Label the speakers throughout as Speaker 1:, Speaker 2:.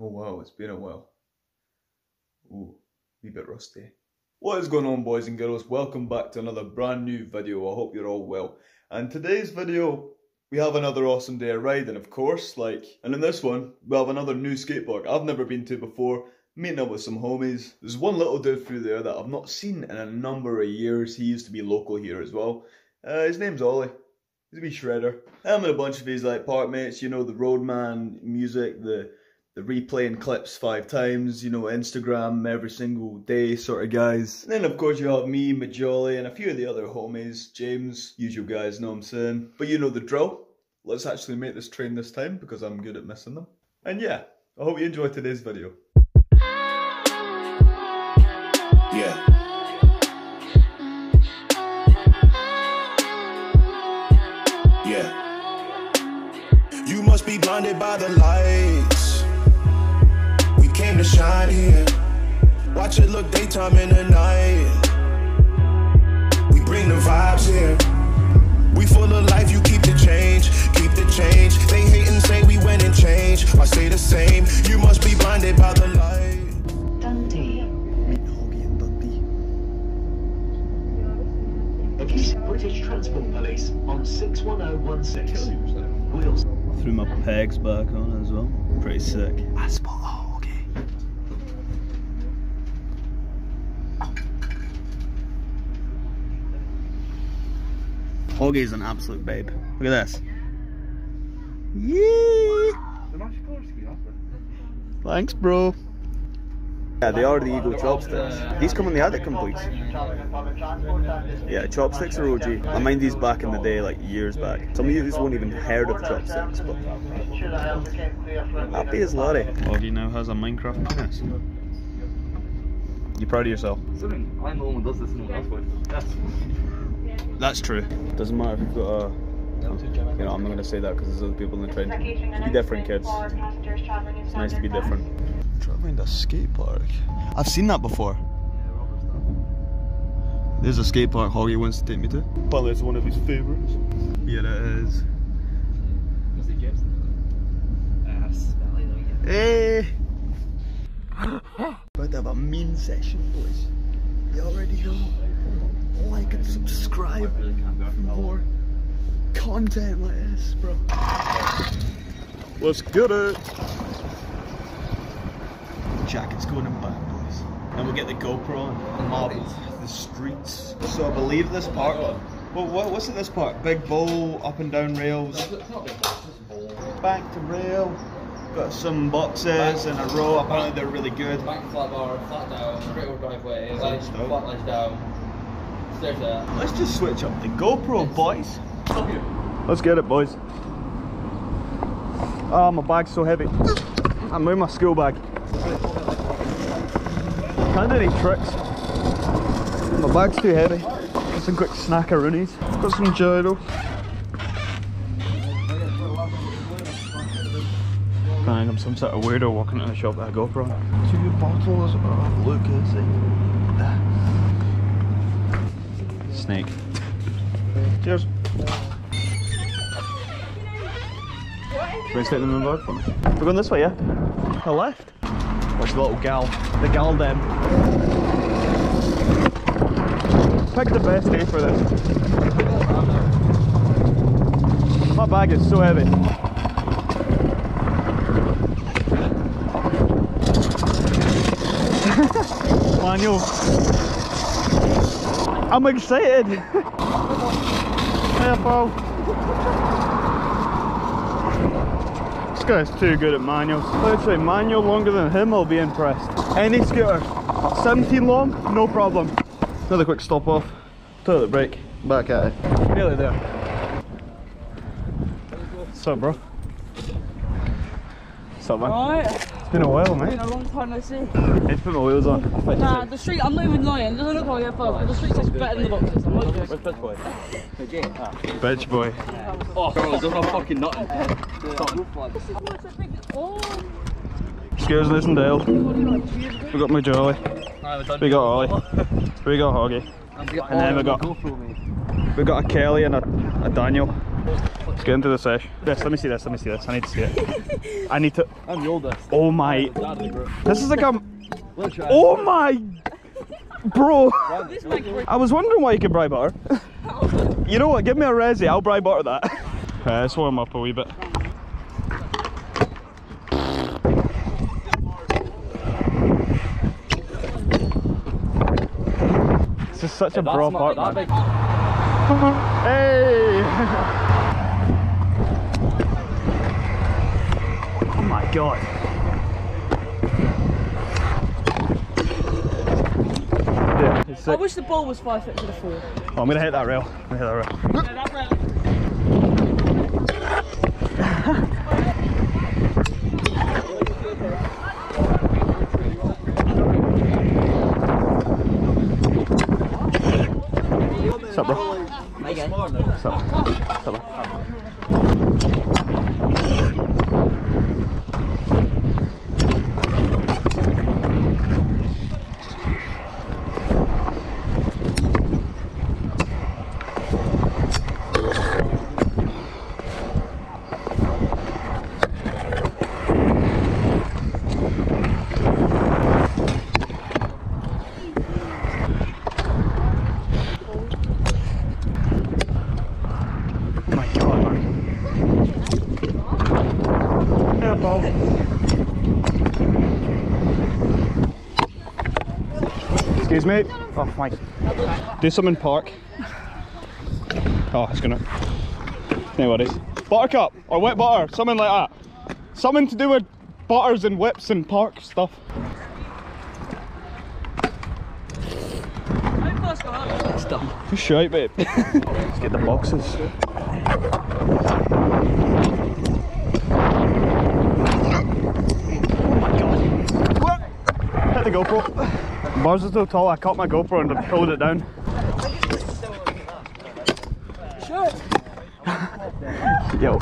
Speaker 1: Oh wow, it's been a while. Ooh, a bit rusty. What is going on boys and girls? Welcome back to another brand new video. I hope you're all well. And today's video, we have another awesome day of riding of course, like, and in this one, we have another new skate park I've never been to before, meeting up with some homies. There's one little dude through there that I've not seen in a number of years. He used to be local here as well. Uh, his name's Ollie. He's a wee shredder. I'm with a bunch of his like park mates, you know, the roadman music, the the replaying clips five times, you know, Instagram every single day sort of guys. And then of course you have me, Majolly, and a few of the other homies, James, usual guys, know what I'm saying. But you know the drill. Let's actually make this train this time because I'm good at missing them. And yeah, I hope you enjoyed today's video.
Speaker 2: Yeah. Yeah. You must be blinded by the lights. We came to shine here. Watch it look daytime in the night. We bring the vibes here. We full of life, you keep the change, keep the change. They hate and say we went and changed. I stay the same. You must be blinded by the light.
Speaker 3: Dundee.
Speaker 1: Meet Hoggy and Dundee.
Speaker 4: British Transport Police on 61016. Wheels.
Speaker 5: Threw my pegs back on as well. Pretty sick.
Speaker 1: I spot
Speaker 5: Hoggy's an absolute babe. Look at this. Yeah. Thanks, bro. Yeah, they are the Eagle chopsticks. These come in the attic complete. Yeah, chopsticks are OG. I mind these back in the day, like years back. Some of you won't even heard of chopsticks, but happy as Larry. Hoggy now has a Minecraft penis. You proud of yourself?
Speaker 6: I'm the one who does this and no one else would. Yes.
Speaker 5: That's true. Doesn't matter if you've got a. You know, I'm not gonna say that because there's other people in the train. Be different, kids. It's nice to be different. Try to find a skate park. I've seen that before. There's a skate park Hoggy wants to take me to. Apparently it's one of his favourites. Yeah, it is. Hey! About to have a mean session, boys. You already know. Like and subscribe for more content like this, bro. Let's get it! Jacket's going in back, boys. And we'll get the GoPro on mob the streets. So I believe this part. Well, what, what's in this part? Big bowl, up and down rails, back to rail. Got some boxes in a row. Apparently they're really good.
Speaker 6: Back flat bar, flat down, straight over driveway, ledge, flat ledge down, stairs there.
Speaker 5: Let's just switch up the GoPro, boys.
Speaker 6: Stop here.
Speaker 5: Let's get it, boys. Oh, my bag's so heavy. I'm moving my school bag. Can't do any tricks. My bag's too heavy. Just some quick snackaroonies. Got some gyro. Bang, I'm some sort of weirdo walking in a shop with a GoPro. Two bottles. of look, is it? Snake. Cheers. Can you take them in the bag for me? We're going this way, yeah? The left. Watch the little gal. The gal them. Pick the best day for this. My bag is so heavy. Manual. I'm excited. Hey, Paul. This guy's too good at manuals. Literally, manual longer than him, I'll be impressed. Any scooter, 17 long, no problem. Another quick stop off, toilet break, back at it. Nearly there. What's up, bro? What's up, man?
Speaker 7: Right,
Speaker 5: It's been a while, mate.
Speaker 7: been a long time no see.
Speaker 5: Need to put my wheels on.
Speaker 7: Nah, the street, I'm not even lying, it doesn't look like it far, but the street's actually better than the boxes. I'm not joking.
Speaker 6: Bitch boy.
Speaker 5: Bitch boy.
Speaker 6: Oh, bro, don't have fucking nothing.
Speaker 7: Oh,
Speaker 5: Scares listen Dale. We got my Jolly. We got Ollie. We got Hoggy. And then we got we got a Kelly and a, a Daniel. Let's get into the sesh. This, let me see this, let me see this. I need to see it. I need to.
Speaker 6: I'm the oldest.
Speaker 5: Oh my.
Speaker 6: Dad of the group.
Speaker 5: This is like a. Oh my. Bro. I was wondering why you could bribe butter. You know what? Give me a resi, I'll buy butter that. Right, let's warm up a wee bit. This is such a
Speaker 6: That's
Speaker 5: bra part, man. Hey! oh my god. Yeah, it's
Speaker 7: I
Speaker 5: sick.
Speaker 7: wish the ball was five foot to the floor.
Speaker 5: Oh, I'm gonna hit that rail. I'm gonna hit that rail. What's up, bro? What's up? What's up, bro? Oh my god, man. Yeah, Paul. Excuse me. Oh my. Do some in park. Oh, it's gonna. No worries. Buttercup or wet butter, something like that. Something to do with butters and whips and park stuff.
Speaker 7: I first got out.
Speaker 6: That's dumb.
Speaker 5: You shite, babe. Let's get the boxes. Oh my god. What? Hit the GoPro. Bars is so tall, I caught my GoPro and I pulled it down. Yo.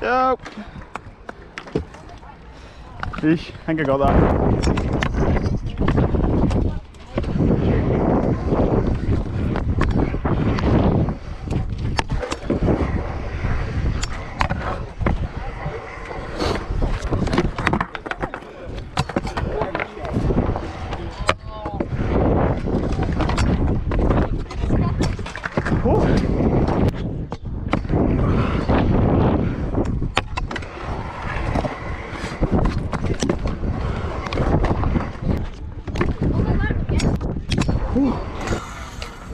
Speaker 5: Yo. Sheesh, I think I got that.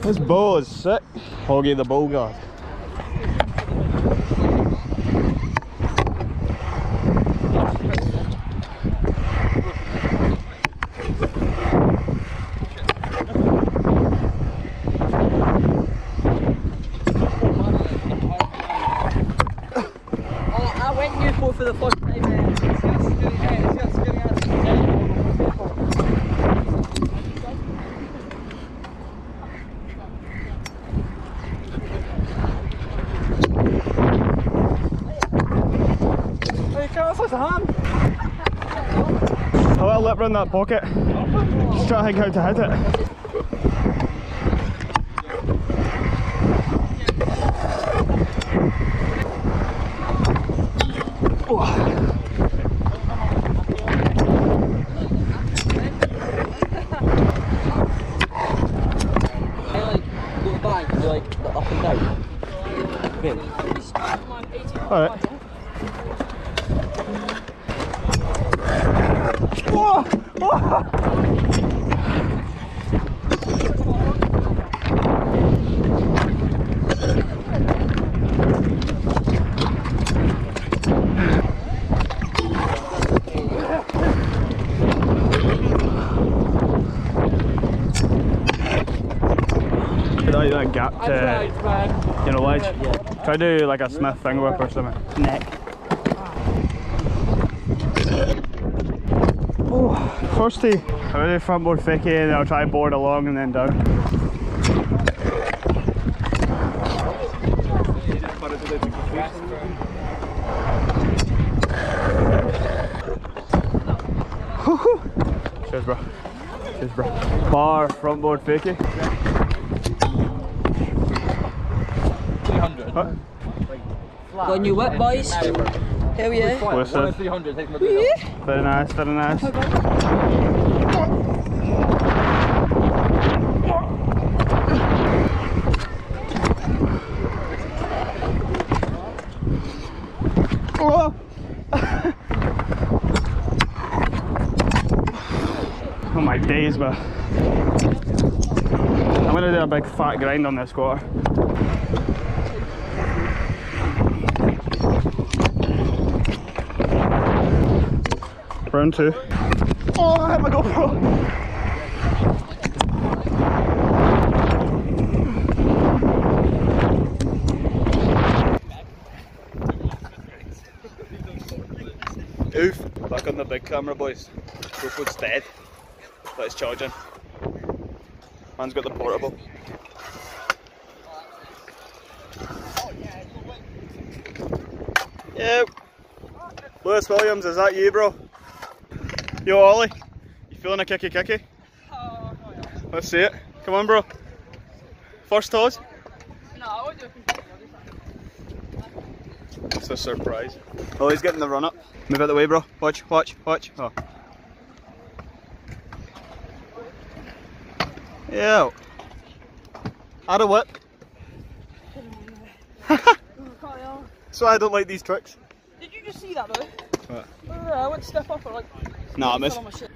Speaker 5: This bow is sick. Hoggy the bow guard.
Speaker 6: Oh, I went Newport for the first time.
Speaker 5: I let a lip round that pocket. Just trying to think how to hit it.
Speaker 6: like
Speaker 5: that gap to, tried, you know, ledge. Yeah. Try to do like a Smith finger whip or something. Neck. Oh, first tee. I do front board fakie and I'll try board along and then down. Cheers bro. Cheers bro. Bar front board fakie. What?
Speaker 6: Got a new whip, boys. Hell yeah.
Speaker 5: What's that?
Speaker 6: 300, take my boot off.
Speaker 5: Very nice, very nice. Oh. oh my days, but I'm gonna do a big fat grind on this squatter. Round two. Oh, I hit my GoPro. Oof, back on the big camera, boys. GoPro's dead, but it's charging. Man's got the portable. Yep. Lewis Williams, is that you, bro? Yo, Ollie, you feeling a kicky kicky? Let's see it. Come on, bro. First toss.
Speaker 7: No, I won't do a
Speaker 5: It's a surprise. Oh, he's getting the run up. Move out the way, bro. Watch, watch, watch. Oh. Yo. Add a whip. so I don't like these tricks.
Speaker 7: Did you just see that though?
Speaker 5: What?
Speaker 7: Uh, I went step up and like.
Speaker 5: Nah, I miss.
Speaker 7: fell on my shit.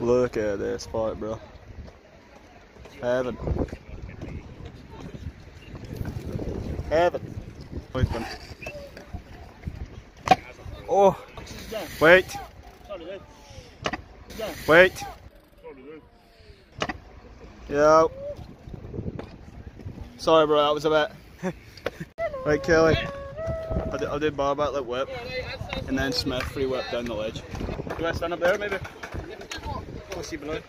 Speaker 5: Look at this spot, bro. Heaven. Heaven. Wait. Oh. Wait. Wait. Yo. Sorry, bro. That was a bit. right, Kelly. I'll do, I'll bar back like whip, and then Smith free whip down the ledge. Do I stand up there, maybe? We'll see below.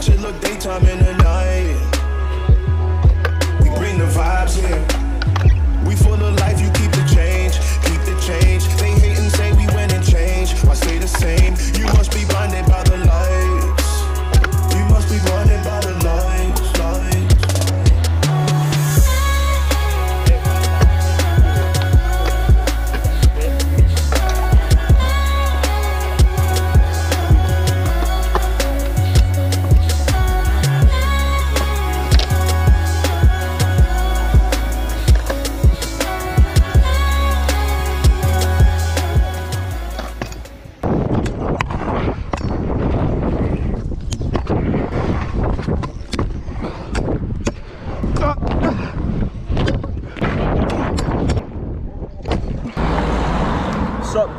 Speaker 2: Watch it look daytime in the night. We bring the vibes here.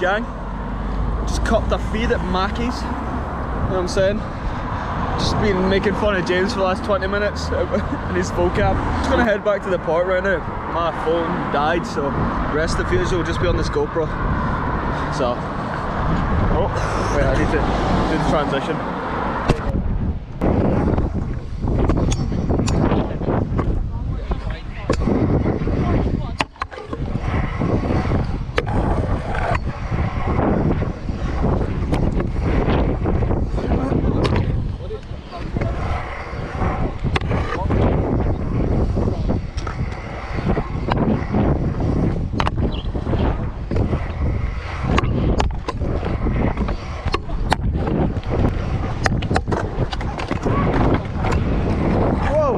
Speaker 5: Gang? Just copped a feed at Mackey's. You know what I'm saying? Just been making fun of James for the last 20 minutes in his vocab. Just gonna head back to the park right now. My phone died, so rest of the footage will just be on this GoPro. So, oh, wait, I need to do the transition. Whoa!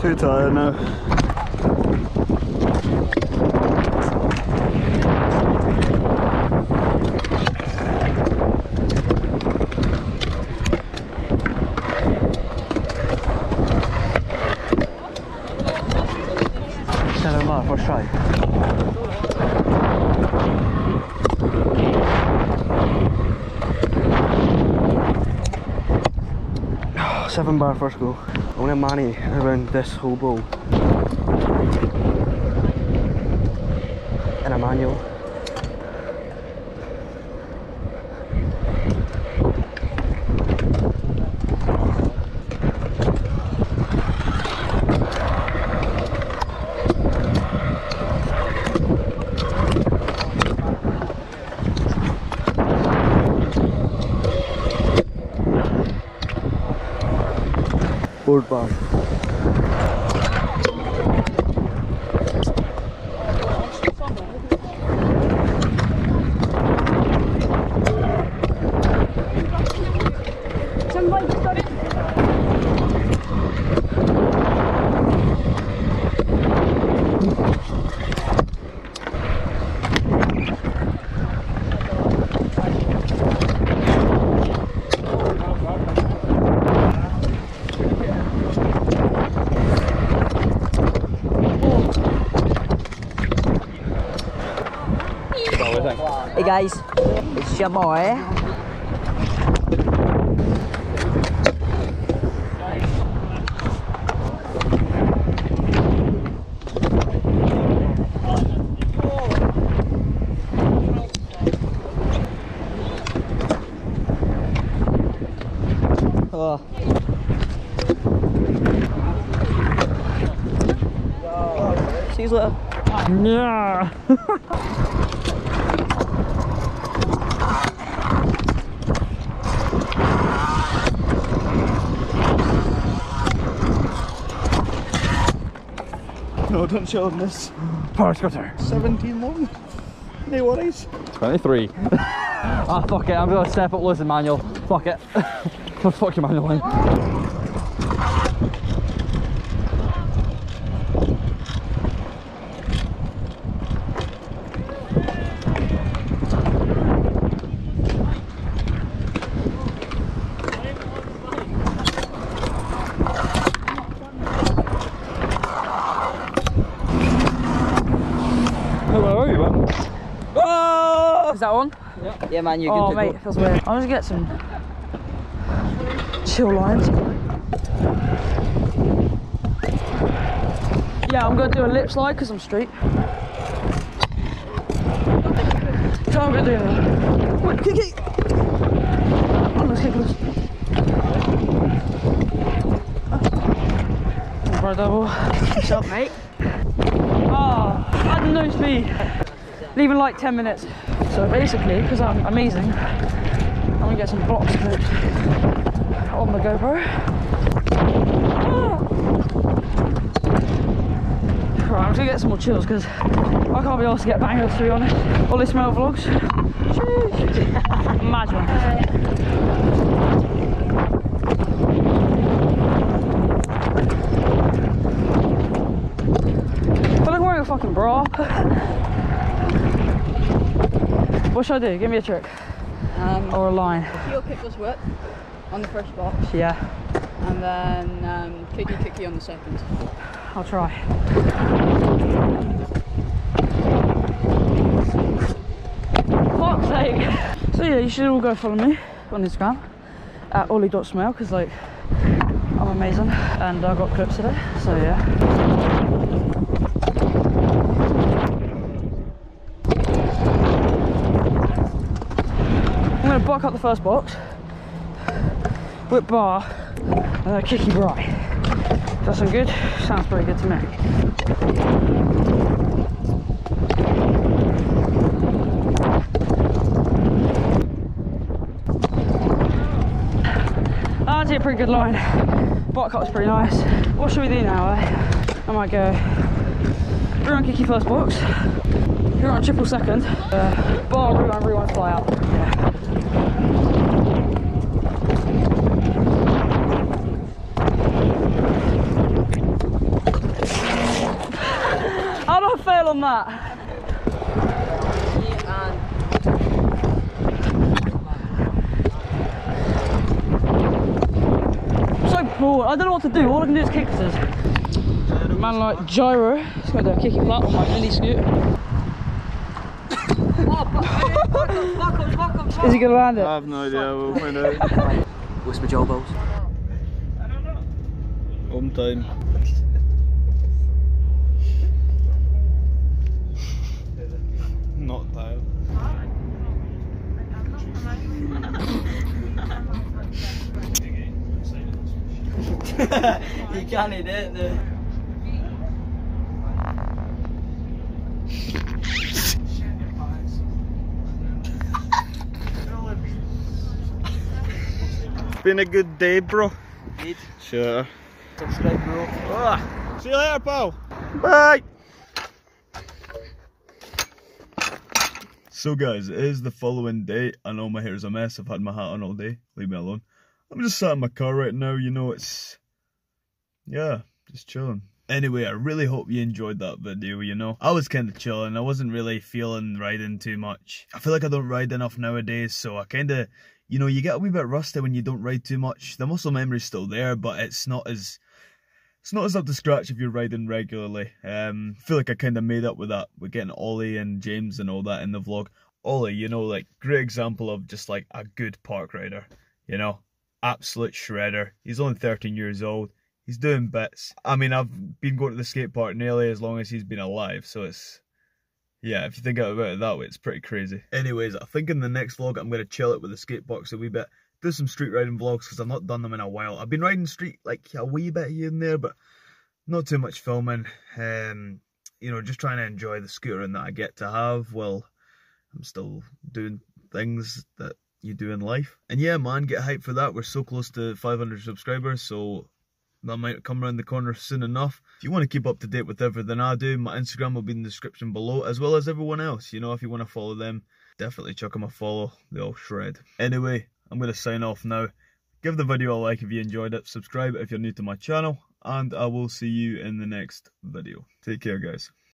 Speaker 5: Too tired now. Seven mile first try. Seven bar first go. I want to money around this whole bowl. And a manual. Board bar.
Speaker 6: Hey guys, it's your boy. Oh. See you later.
Speaker 5: No, don't show this.
Speaker 7: Power scooter.
Speaker 5: 17 1. No worries.
Speaker 7: 23. ah, fuck it. I'm gonna step up losing manual. Fuck it. fuck your manual in. Where are you, man? Oh! Is that on?
Speaker 6: Yeah, man, you're
Speaker 7: Oh,
Speaker 6: good
Speaker 7: mate,
Speaker 6: go.
Speaker 7: feels weird. I'm gonna get some chill lines. Yeah, I'm gonna do a lip slide because I'm straight. So I'm gonna do that. Wait, kick it! Oh, let's kick this. For double. What's up, mate? Oh, I had no speed. Leaving like 10 minutes. So basically, because I'm amazing, I'm gonna get some box clips on the GoPro. Ah. Right, I'm gonna get some more chills because I can't be asked to get bangers to be honest. All this smell vlogs. Wearing a fucking bra. What should I do? Give me a trick.
Speaker 3: Um,
Speaker 7: Or a line.
Speaker 3: heel kick does work on the first box.
Speaker 7: Yeah.
Speaker 3: and then um, kicky kicky on the second.
Speaker 7: I'll try. Fuck's sake. So yeah, you should all go follow me on Instagram at olly.smail because like I'm amazing and I got clips today. So yeah. Gonna up the first box, whip bar, and a kicky right. That sound good? Sounds pretty good to me. That's a pretty good line. Bot cut was pretty nice. What should we do now, eh? I might go rerun kicky first box, rerun triple second, uh, bar, rerun, rewind, fly out. Yeah. How do I fail on that? so bored. I don't know what to do. All I can do is kick this. Man like gyro. He's got a kicky flat on my mini scoot. Is he gonna land it?
Speaker 1: I have no idea. We'll find out.
Speaker 8: Whisper Joe Balls.
Speaker 1: Home time.
Speaker 8: You can't eat it. No.
Speaker 1: Been a good day, bro.
Speaker 8: Indeed.
Speaker 1: Sure.
Speaker 8: Subscribe, bro.
Speaker 1: Ah, see you later, pal. Bye. So, guys, it is the following day. I know my hair is a mess. I've had my hat on all day. Leave me alone. I'm just sat in my car right now. You know, it's. Yeah, just chilling. Anyway, I really hope you enjoyed that video, you know. I was kind of chilling. I wasn't really feeling riding too much. I feel like I don't ride enough nowadays, so I kind of. You know, you get a wee bit rusty when you don't ride too much. The muscle memory's still there, but it's not as it's not as up to scratch if you're riding regularly. Um, I feel like I kind of made up with that with getting Ollie and James and all that in the vlog. Ollie, you know, like great example of just like a good park rider. You know, absolute shredder. He's only 13 years old. He's doing bits. I mean, I've been going to the skate park nearly as long as he's been alive, so it's yeah, if you think about it that way, it's pretty crazy. Anyways, I think in the next vlog I'm gonna chill it with the skate box a wee bit do some street riding vlogs because I've not done them in a while. I've been riding street like a wee bit here and there, but not too much filming. Um, you know, just trying to enjoy the scootering that I get to have while I'm still doing things that you do in life. And yeah, man, get hyped for that. We're so close to 500 subscribers, so that might come around the corner soon enough. If you want to keep up to date with everything I do, my Instagram will be in the description below, as well as everyone else. You know, if you want to follow them, definitely chuck them a follow. They all shred. Anyway, I'm going to sign off now. Give the video a like if you enjoyed it, subscribe if you're new to my channel, and I will see you in the next video. Take care, guys.